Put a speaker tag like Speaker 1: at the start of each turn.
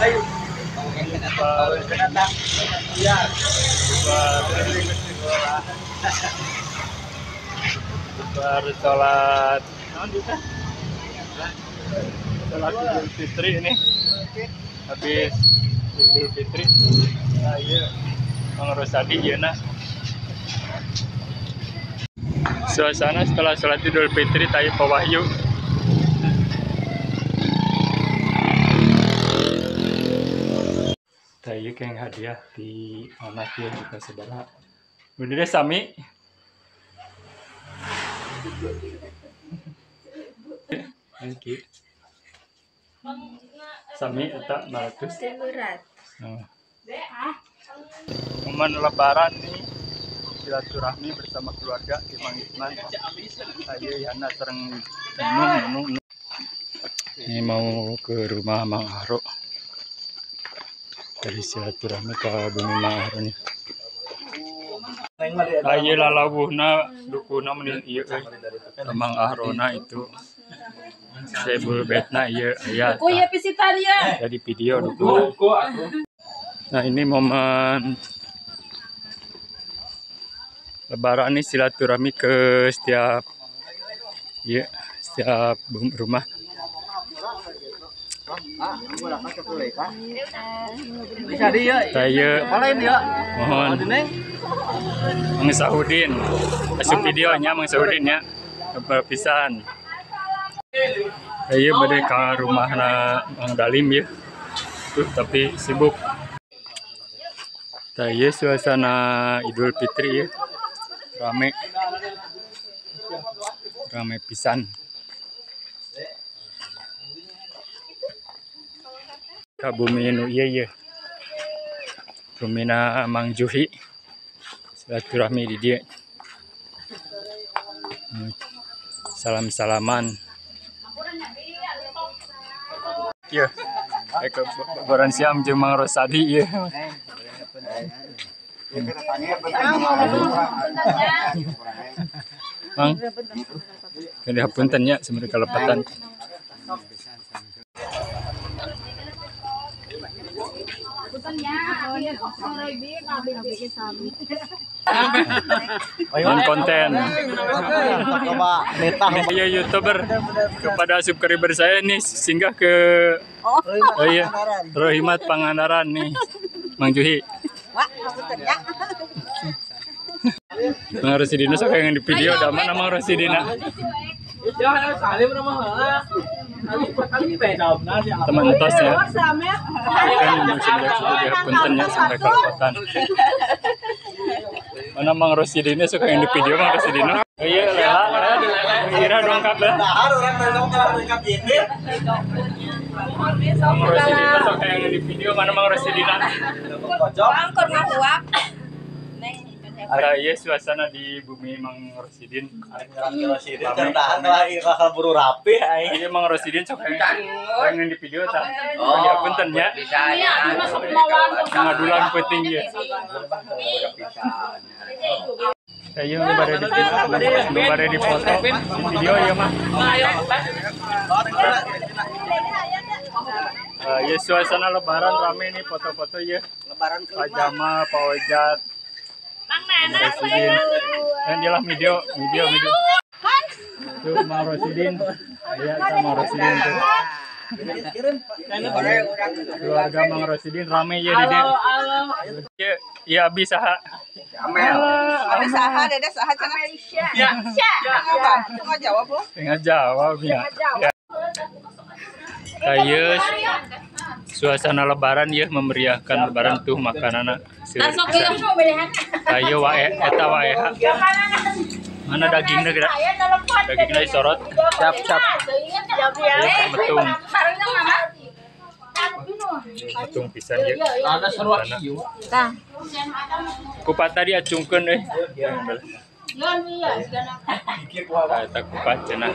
Speaker 1: baru sholat sholat idul fitri ini habis idul fitri iya mengurus tadi nah suasana setelah sholat idul fitri tayi pewahyu tayi kayak hadiah di mana dia juga saudara bener sami Thank you. Sami eta 200.
Speaker 2: berat
Speaker 1: Oh. Momen lebaran nih silaturahmi bersama keluarga di Mang Isman. Saya Yana sereng Nunung. Ini mau ke rumah Mang Aro. Dari silaturahmi ke bumi nih. Ayo lalawuhna dukuna meni ieu euy. Mang Arona itu. Sebul betna ieu aya.
Speaker 2: oh ya pisitan ya
Speaker 1: Jadi video dukuna. Nah ini momen Lebaran ini silaturahmi ke setiap ya setiap rumah. Saya mohon Mang Sahudin asup videonya Mang Sahudin ya berpisan. Saya bade ka rumahna Mang Dalim ya. Tuh, tapi sibuk. Saya suasana Idul Fitri ya. Rame. Rame pisan. Ka bumi nu ieu ieu. Bumina Mang Juhi. Silaturahmi di dia. Hmm. Salam-salaman. Ya. Eka baran siam jeung Mang Rosadi ya. Mang. Kali hapunten nya sebenarnya kalepatan. On konten. Ya youtuber. Kepada subscriber saya nih singgah ke oh iya. Rohimat Pangandaran nih. Mang Juhi. Mang Rosidina sok yang di video dah mana Mang Rosidina teman tos ya. Kan sudah sudah puntennya sampai kelepatan mana Mang Rosidina suka yang di video Mang Rosidina oh iya lela kira dongkap dah Mang Rosidina suka yang di video. Mana Mang Rosidina
Speaker 2: angkor ngahuap
Speaker 1: iya suasana di bumi Mang Rosidin.
Speaker 3: Tertahan lah bakal buru rapi aing.
Speaker 1: iya Mang Rosidin suka yang yang di video tak oh. Ya punten ya.
Speaker 2: Iya. Masuk
Speaker 1: ngadulan penting ya Ayo pada di lu pada di foto. Di video ya mah. Uh, ya suasana lebaran rame nih foto-foto ya.
Speaker 3: Lebaran
Speaker 1: Pak Jamal, Pak Ojat, Rosidin. Dan dia lah video, video, video. Tuh Mang Rosidin. Iya, sama Rosidin tuh. Keluarga Mang Rosidin rame ya di dia. Ya, ya bisa.
Speaker 4: Ada saha, ada saha cenah.
Speaker 2: ya
Speaker 4: Apa? Cuma jawab lo.
Speaker 1: Tengah jawab ya. ya. Kayak suasana lebaran ya memeriahkan lebaran tuh makanan
Speaker 2: belihan
Speaker 1: Kayak wae eta wae. Mana dagingnya gerak? Dagingnya disorot.
Speaker 3: Siap.
Speaker 1: Iya, betung. Betung pisan ya.
Speaker 3: Ada seru
Speaker 2: Tah.
Speaker 1: Kupat tadi acungkeun euy.
Speaker 2: Iya, segala.
Speaker 1: Eta kupat cenah.